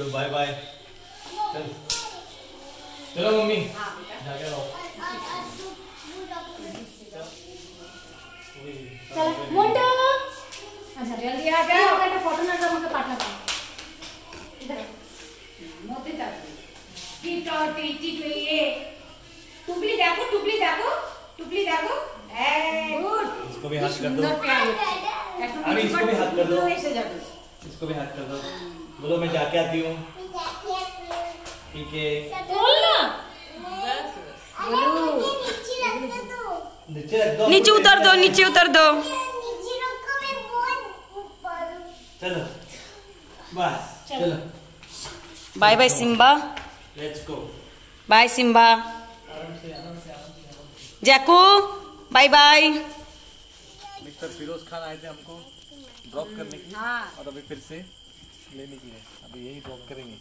चलो bye bye चल। चलो मम्मी। जाके रहो चला मोंटू। अच्छा जल्दी आ जाओ। मैंने फ़ोटो ना मुझे पाठा इधर। मोती तक टी टॉटी टी टू ये। टुपली देखो टुपली देखो। टुपली देखो। ए गुड। इसको भी हाथ कर दो। अरे इसको भी हाथ कर दो। ऐसे जाओ इसको भी हाथ कर दो। बोलो मैं जाके आती हूँ। ठीक है। नीचे रख दो। नीचे उतर दो नीचे उतर दो। चलो। बस चलो। Bye bye Simba. Let's go bye Simba. Jacu bye bye. Mister Firoz Khan आए थे हमको। ड्रॉप करने की और अभी फिर से लेने के लिए। अभी यही ड्रॉप करेंगे।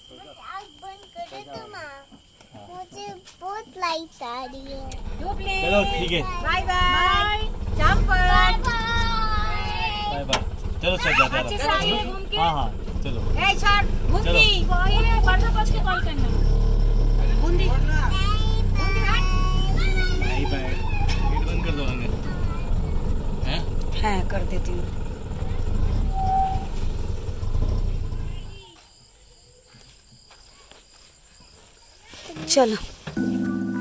मुझे बहुत लाइट आ रही है चलो ठीक है। Bye bye jumper bye bye चलो सर जाते अच्छे से हैं घूम के हाँ हाँ चलो। ए। बूंदी बर्दा के कॉल करना। बूंदी बूंदी हट बाय बाय गेट बंद कर दो अंदर हैं? है कर देती हूँ। चलो।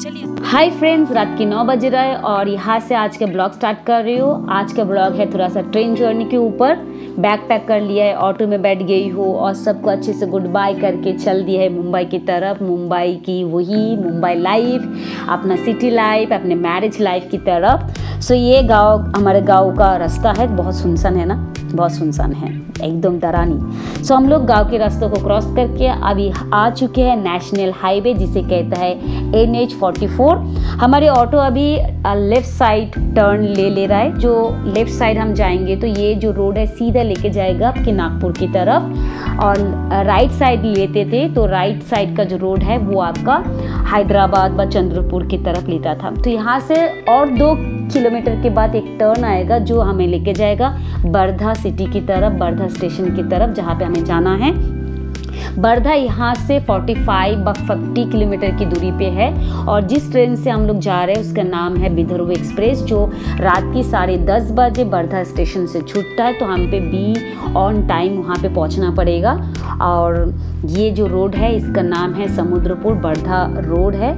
चलिए। हाय फ्रेंड्स रात के नौ बज रहा और यहाँ से आज के ब्लॉग स्टार्ट कर रही हूँ। आज का ब्लॉग है थोड़ा सा ट्रेन जर्नी के ऊपर। बैग पैक कर लिया है ऑटो में बैठ गई हूँ और सबको अच्छे से गुड बाय करके चल दिया है मुंबई की तरफ़। मुंबई की वही, मुंबई लाइफ अपना सिटी लाइफ अपने मैरिज लाइफ की तरफ़। सो ये गाँव, हमारे गाँव का रास्ता है, बहुत सुनसान है ना? बहुत सुनसान है, एकदम डरानी सो हम लोग गाँव के रास्तों को क्रॉस करके अभी आ चुके हैं नेशनल हाईवे जिसे कहता है एन एच फोर्टी फोर। हमारे ऑटो अभी लेफ़्ट साइड टर्न ले ले रहा है। जो लेफ़्ट साइड हम जाएँगे तो ये जो रोड है, सीधा लेके जाएगा आपके नागपुर की तरफ़। और राइट साइड लेते थे तो राइट साइड का जो रोड है, वो आपका हैदराबाद व चंद्रपुर की तरफ़ लेता था। तो यहाँ से और दो किलोमीटर के बाद एक टर्न आएगा, जो हमें लेके जाएगा बर्धा सिटी की तरफ़, बर्धा स्टेशन की तरफ़, जहाँ पे हमें जाना है। बर्धा यहाँ से 45 व 50 किलोमीटर की दूरी पे है और जिस ट्रेन से हम लोग जा रहे हैं, उसका नाम है विदर्भ एक्सप्रेस जो रात की साढ़े दस बजे बर्धा स्टेशन से छूटता है तो हम पे बी ऑन टाइम वहाँ पे पहुँचना पड़ेगा। और ये जो रोड है, इसका नाम है समुद्रपुर बर्धा रोड है।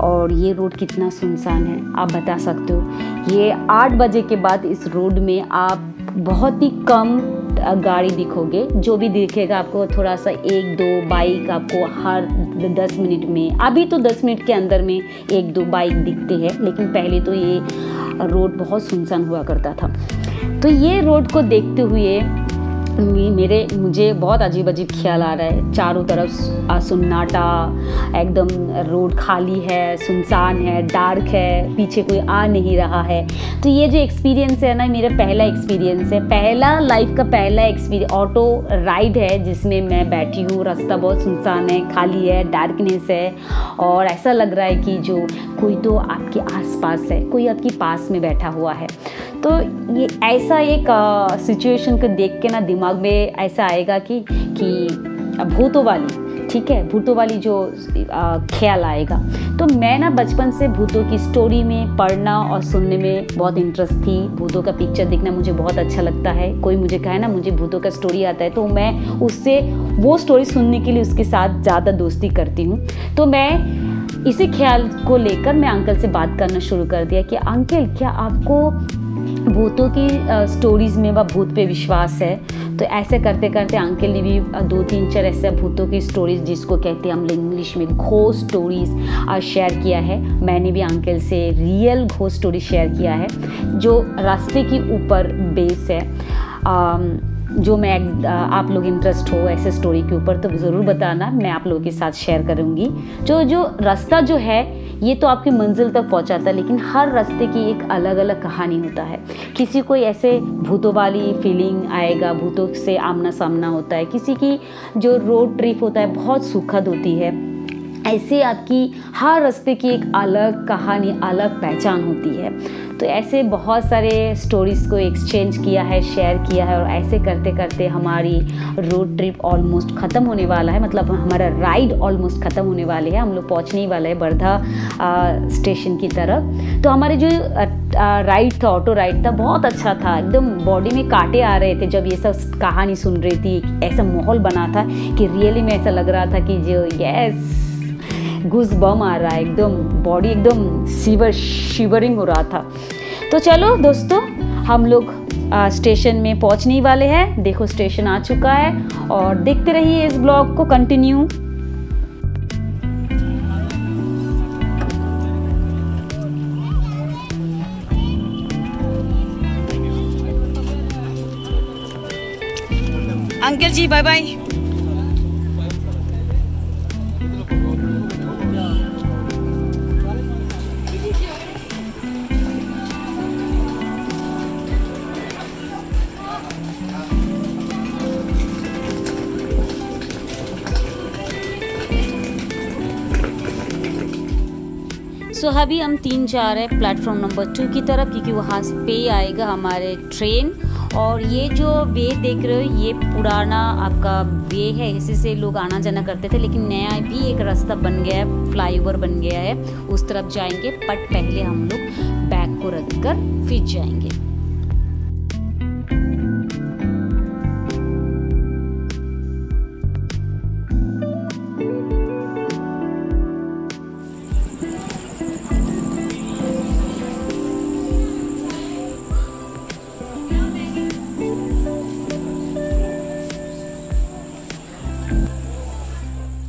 और ये रोड कितना सुनसान है, आप बता सकते हो। ये आठ बजे के बाद इस रोड में आप बहुत ही कम गाड़ी दिखोगे। जो भी दिखेगा आपको थोड़ा सा एक, दो बाइक आपको हर दस मिनट में, अभी तो दस मिनट के अंदर में एक, दो बाइक दिखते हैं, लेकिन पहले तो ये रोड बहुत सुनसान हुआ करता था। तो ये रोड को देखते हुए मेरे, मुझे बहुत अजीब अजीब ख्याल आ रहा है। चारों तरफ़ सुन्नाटा, एकदम रोड खाली है, सुनसान है, डार्क है, पीछे कोई आ नहीं रहा है। तो ये जो एक्सपीरियंस है ना मेरा पहला एक्सपीरियंस है। पहला लाइफ का पहला एक्सपीरियंस ऑटो राइड है, जिसमें मैं बैठी हूँ। रास्ता बहुत सुनसान है, खाली है डार्कनेस है। और ऐसा लग रहा है कि जो, कोई तो आपके आसपास है, कोई आपके पास में बैठा हुआ है। तो ये ऐसा एक सिचुएशन को देख के ना दिमाग में ऐसा आएगा कि कि भूतों वाली, ठीक है, भूतों वाली जो ख्याल आएगा। तो मैं ना बचपन से भूतों की स्टोरी में पढ़ना और सुनने में बहुत इंटरेस्ट थी। भूतों का पिक्चर देखना मुझे बहुत अच्छा लगता है। कोई मुझे कहे ना, मुझे भूतों का स्टोरी आता है तो मैं उससे वो स्टोरी सुनने के लिए उसके साथ ज़्यादा दोस्ती करती हूँ। तो मैं इसी ख्याल को लेकर मैं अंकल से बात करना शुरू कर दिया कि, अंकल, क्या आपको भूतों की स्टोरीज में व भूत पे विश्वास है। तो ऐसे करते करते अंकल ने भी दो तीन चार ऐसे भूतों की स्टोरीज जिसको कहते हैं हम लोग इंग्लिश में घो स्टोरीज शेयर किया है। मैंने भी अंकल से रियल घो स्टोरी शेयर किया है जो रास्ते के ऊपर बेस है। अम, जो मैं आप लोग इंटरेस्ट हो ऐसे स्टोरी के ऊपर तो ज़रूर बताना मैं आप लोगों के साथ शेयर करूँगी। जो जो रास्ता जो है ये तो आपकी मंजिल तक पहुंचाता है, लेकिन हर रास्ते की एक अलग अलग कहानी होता है। किसी को ऐसे भूतों वाली फीलिंग आएगा, भूतों से आमना सामना होता है। किसी की जो रोड ट्रिप होता है, बहुत सुखद होती है। ऐसे आपकी हर रास्ते की एक अलग कहानी, अलग पहचान होती है। तो ऐसे बहुत सारे स्टोरीज़ को एक्सचेंज किया है शेयर किया है और ऐसे करते करते हमारी रोड ट्रिप ऑलमोस्ट ख़त्म होने वाला है। मतलब हमारा राइड ऑलमोस्ट ख़त्म होने वाले है। हम लोग पहुँचने ही वाले हैं बर्धा स्टेशन की तरफ़। तो हमारे जो राइड था ऑटो राइड था, बहुत अच्छा था। एकदम बॉडी में कांटे आ रहे थे जब ये सब कहानी सुन रही थी। ऐसा माहौल बना था कि रियली में ऐसा लग रहा था कि जो यस घुस बम आ रहा है, एकदम बॉडी एकदम शिवर शिवरिंग हो रहा था। तो चलो दोस्तों, हम लोग स्टेशन में पहुँचने वाले हैं। देखो स्टेशन आ चुका है और देखते रहिए इस ब्लॉग को continue uncle ji bye bye so so, अभी हम तीन जा रहे हैं प्लेटफॉर्म नंबर टू की तरफ़ क्योंकि वहाँ पे आएगा हमारे ट्रेन और ये जो वे देख रहे हो ये पुराना आपका वे है इसी से लोग आना जाना करते थे लेकिन नया भी एक रास्ता बन गया है फ्लाईओवर बन गया है। उस तरफ़ जाएँगे बट पहले हम लोग बैग को रख कर फिर जाएँगे।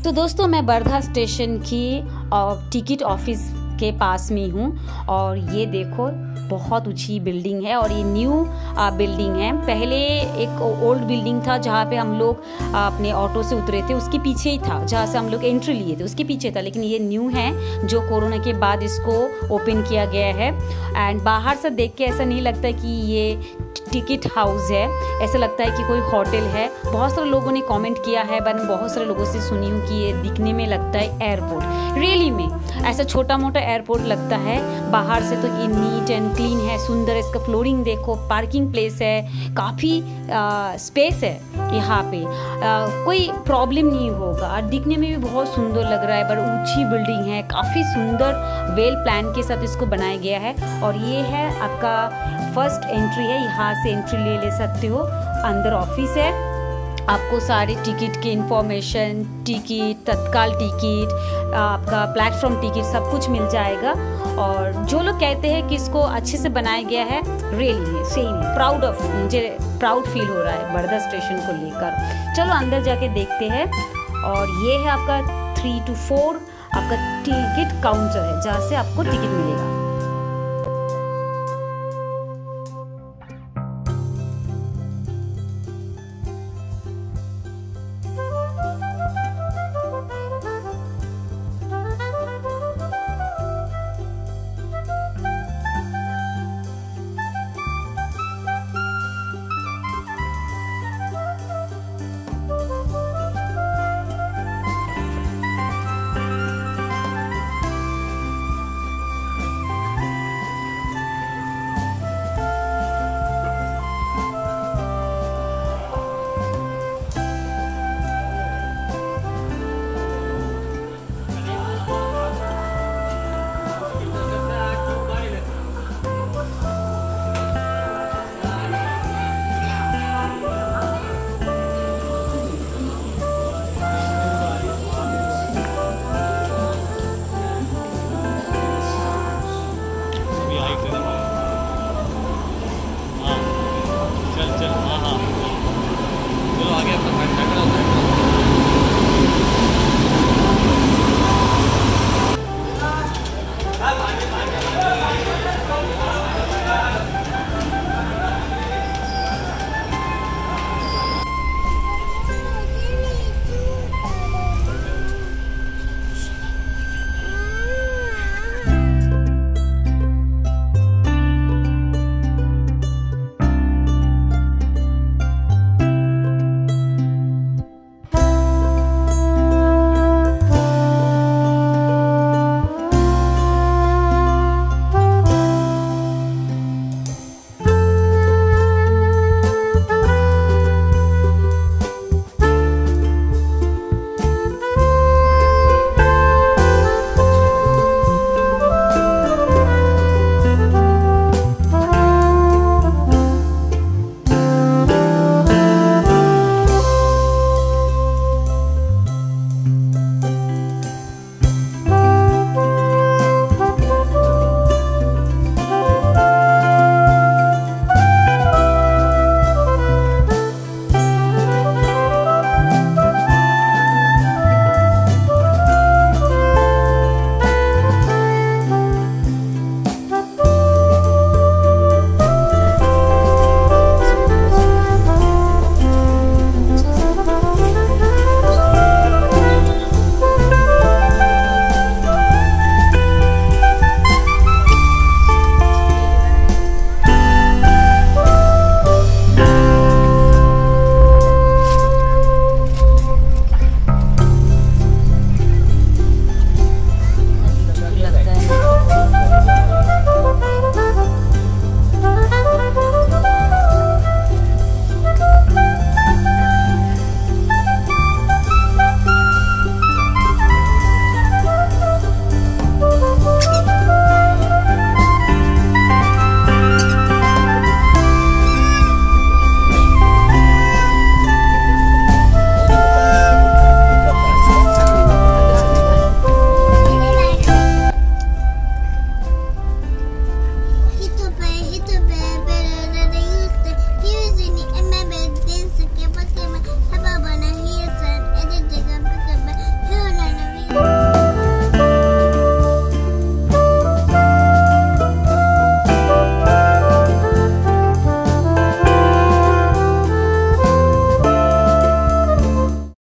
तो दोस्तों, मैं बर्धा स्टेशन की टिकट ऑफ़िस के पास में हूँ और ये देखो, बहुत ऊँची बिल्डिंग है और ये न्यू बिल्डिंग है। पहले एक ओल्ड बिल्डिंग था जहाँ पे हम लोग अपने ऑटो से उतरे थे, उसके पीछे ही था, जहाँ से हम लोग एंट्री लिए थे, उसके पीछे था, लेकिन ये न्यू है, जो कोरोना के बाद इसको ओपन किया गया है। एंड बाहर से देख के ऐसा नहीं लगता कि ये टिकट हाउस है। ऐसा लगता है कि कोई होटल है। बहुत सारे लोगों ने कमेंट किया है। मैंने बहुत सारे लोगों से सुनी हूँ कि ये दिखने में लगता है एयरपोर्ट रियली में ऐसा छोटा मोटा एयरपोर्ट लगता है। बाहर से तो ये नीट एंड क्लीन है। सुंदर इसका फ्लोरिंग देखो पार्किंग प्लेस है। काफ़ी स्पेस है यहाँ पे। आ, कोई प्रॉब्लम नहीं होगा। और दिखने में भी बहुत सुंदर लग रहा है। पर ऊँची बिल्डिंग है। काफ़ी सुंदर वेल प्लान के साथ इसको बनाया गया है। और ये है आपका फ़र्स्ट एंट्री है यहाँ से एंट्री ले ले सकते हो। अंदर ऑफ़िस है। आपको सारे टिकट की इंफॉर्मेशन टिकट तत्काल टिकट आपका प्लेटफॉर्म टिकट सब कुछ मिल जाएगा। और जो लोग कहते हैं कि इसको अच्छे से बनाया गया है रियली सही में प्राउड ऑफ़ मुझे प्राउड फील हो रहा है बड़दा स्टेशन को लेकर। चलो अंदर जाके देखते हैं। और ये है आपका थ्री टू फोर आपका टिकट काउंटर है, जहाँ से आपको टिकट मिलेगा।